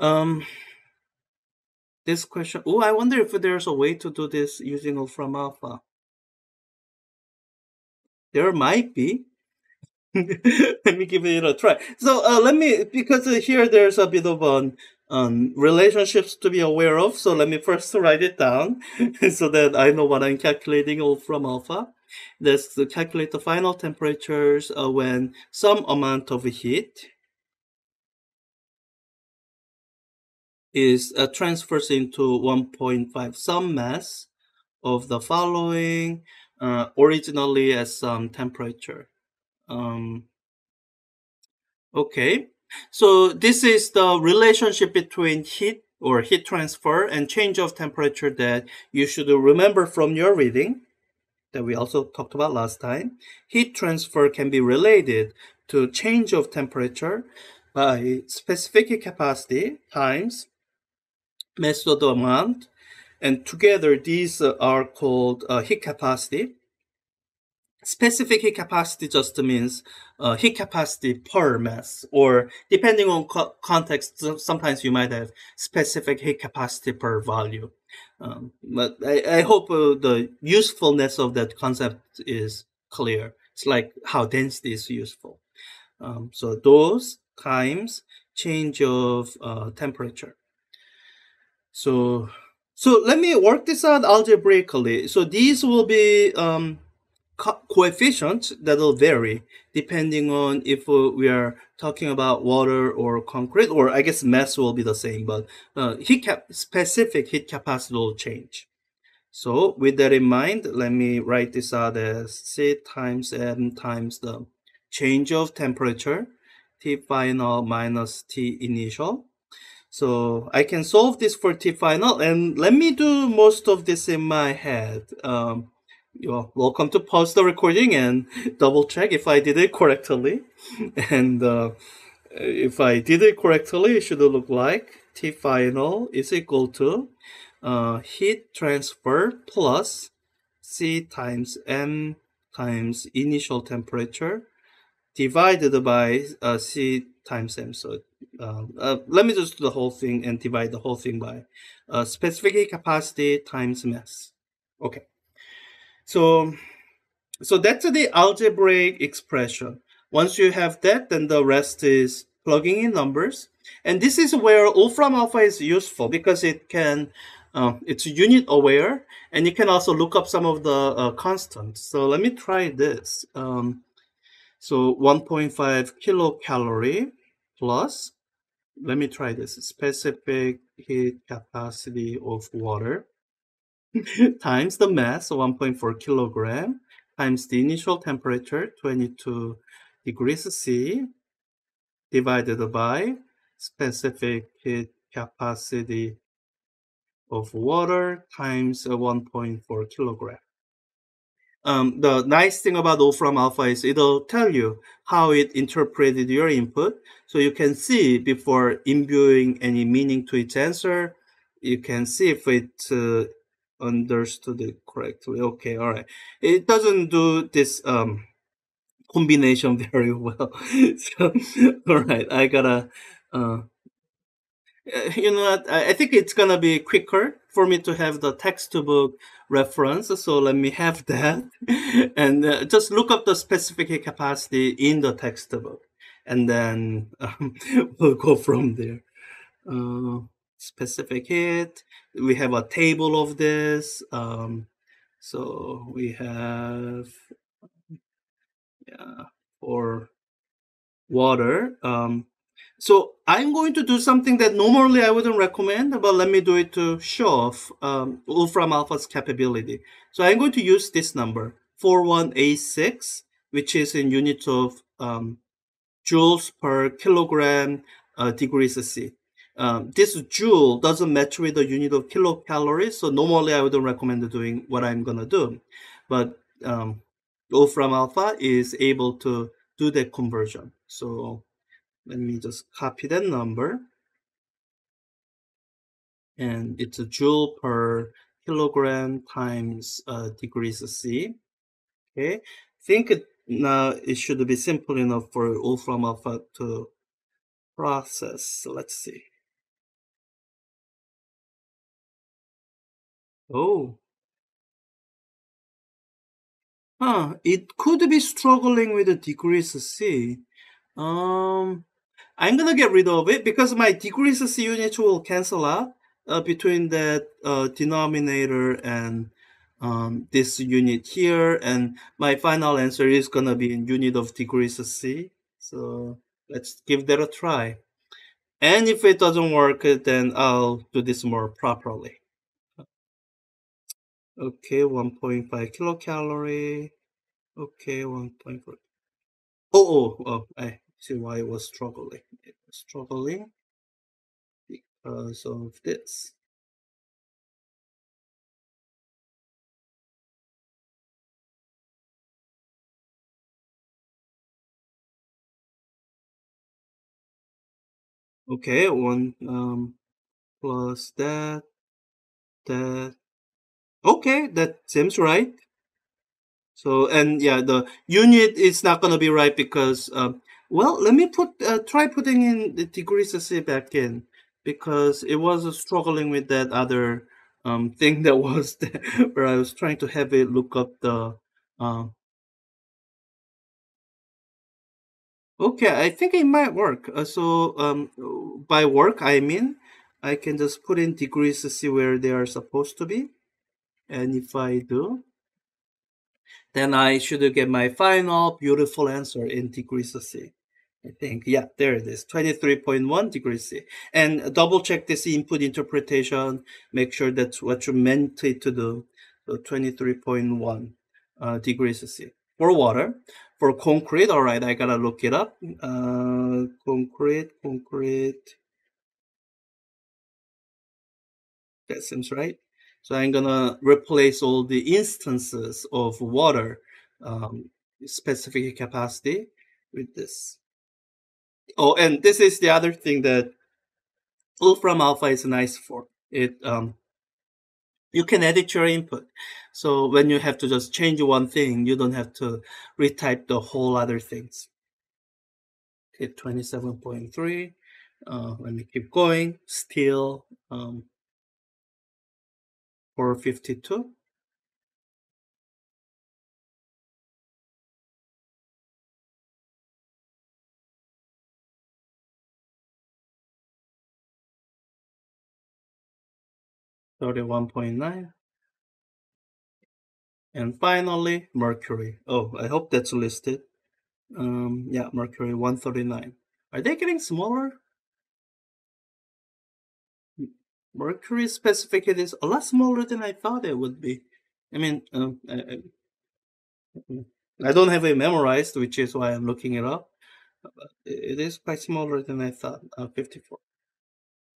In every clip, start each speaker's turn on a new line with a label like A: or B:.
A: Um, this question. Oh, I wonder if there's a way to do this using Wolfram Alpha. There might be. let me give it a try. So uh, let me because uh, here there's a bit of an um, relationships to be aware of. So let me first write it down so that I know what I'm calculating Wolfram alpha. That's to calculate the final temperatures uh, when some amount of heat is uh, transfers into 1.5 some mass of the following uh, originally as some temperature. Um, okay, so this is the relationship between heat or heat transfer and change of temperature that you should remember from your reading that we also talked about last time. Heat transfer can be related to change of temperature by specific capacity times the amount and together these are called uh, heat capacity specific heat capacity just means uh, heat capacity per mass, or depending on co context, sometimes you might have specific heat capacity per volume. Um, but I, I hope uh, the usefulness of that concept is clear. It's like how density is useful. Um, so those times change of uh, temperature. So so let me work this out algebraically. So these will be um, co coefficients that will vary depending on if uh, we are talking about water or concrete, or I guess mass will be the same, but uh, heat cap specific heat capacity will change. So with that in mind, let me write this out as C times M times the change of temperature, T final minus T initial. So I can solve this for T final and let me do most of this in my head. Um, you're welcome to pause the recording and double check if I did it correctly. And uh, if I did it correctly, it should look like T final is equal to uh, heat transfer plus C times M times initial temperature divided by uh, C times M. So uh, uh, let me just do the whole thing and divide the whole thing by uh, specific capacity times mass. Okay. So, so that's the algebraic expression. Once you have that, then the rest is plugging in numbers. And this is where Wolfram alpha is useful because it can, uh, it's unit aware, and you can also look up some of the uh, constants. So let me try this. Um, so 1.5 kilocalorie plus, let me try this, specific heat capacity of water times the mass, 1.4 kilogram, times the initial temperature, 22 degrees C, divided by specific heat capacity of water times uh, 1.4 kilogram. Um, the nice thing about Wolfram alpha is it'll tell you how it interpreted your input. So you can see before imbuing any meaning to its answer, you can see if it uh, understood it correctly. Okay, all right. It doesn't do this um, combination very well. so, all right, I gotta. Uh, you know what? I think it's gonna be quicker for me to have the textbook reference. So let me have that, and uh, just look up the specific capacity in the textbook, and then um, we'll go from there. Uh, specific heat. We have a table of this. Um, so we have yeah, for water. Um, so I'm going to do something that normally I wouldn't recommend, but let me do it to show off um, Wolfram Alpha's capability. So I'm going to use this number, 4186, which is in units of um, joules per kilogram uh, degrees C. Um, this joule doesn't match with the unit of kilocalories, so normally I wouldn't recommend doing what I'm gonna do. But um, Wolfram Alpha is able to do that conversion. So let me just copy that number. And it's a joule per kilogram times uh, degrees C. Okay, think it, now it should be simple enough for Wolfram Alpha to process. Let's see. Oh. Huh, it could be struggling with the degrees C. Um, I'm gonna get rid of it because my degrees C unit will cancel out uh, between that uh, denominator and um, this unit here, and my final answer is gonna be in unit of degrees C. So let's give that a try. And if it doesn't work, then I'll do this more properly. Okay, 1.5 kilocalorie. Okay, 1.4. Oh, oh, oh, I see why it was struggling. It was struggling because of this. Okay, one um plus that that okay, that seems right. So and yeah, the unit is not gonna be right because um well let me put uh, try putting in the degrees C back in because it was struggling with that other um thing that was there, where I was trying to have it look up the uh, Okay, I think it might work. Uh, so um, by work, I mean I can just put in degrees to see where they are supposed to be. And if I do, then I should get my final beautiful answer in degrees C. I think, yeah, there it is, 23.1 degrees C. And double check this input interpretation, make sure that's what you meant it to do. So 23.1 uh, degrees C for water. For concrete, all right, I gotta look it up. Uh, concrete, concrete. That seems right. So I'm gonna replace all the instances of water um, specific capacity with this. Oh, and this is the other thing that Wolfram Alpha is nice for. It um, you can edit your input. So when you have to just change one thing, you don't have to retype the whole other things. Hit 27.3. Uh, let me keep going. Still um, 452. Thirty-one point nine. And finally, Mercury. Oh, I hope that's listed. Um, yeah, Mercury 139. Are they getting smaller? Mercury specificity is a lot smaller than I thought it would be. I mean, uh, I, I, don't have it memorized, which is why I'm looking it up. It is quite smaller than I thought. Uh, 54.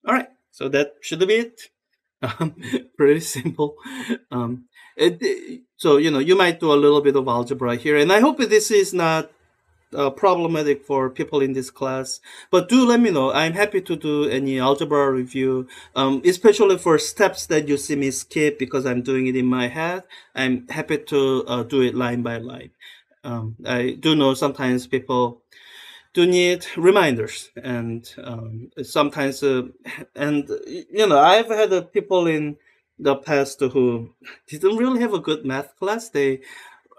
A: All right, so that should be it. Um, pretty simple. Um, it, so you know you might do a little bit of algebra here, and I hope this is not uh, problematic for people in this class. But do let me know. I'm happy to do any algebra review, um, especially for steps that you see me skip because I'm doing it in my head. I'm happy to uh, do it line by line. Um, I do know sometimes people do need reminders. And um, sometimes uh, and you know i've had uh, people in the past who didn't really have a good math class. They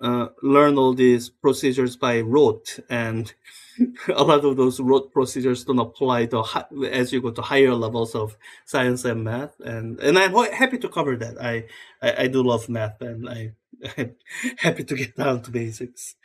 A: uh, learn all these procedures by rote. And a lot of those rote procedures don't apply to as you go to higher levels of science and math. And and i'm happy to cover that. I i, I do love math and i i'm happy to get down to basics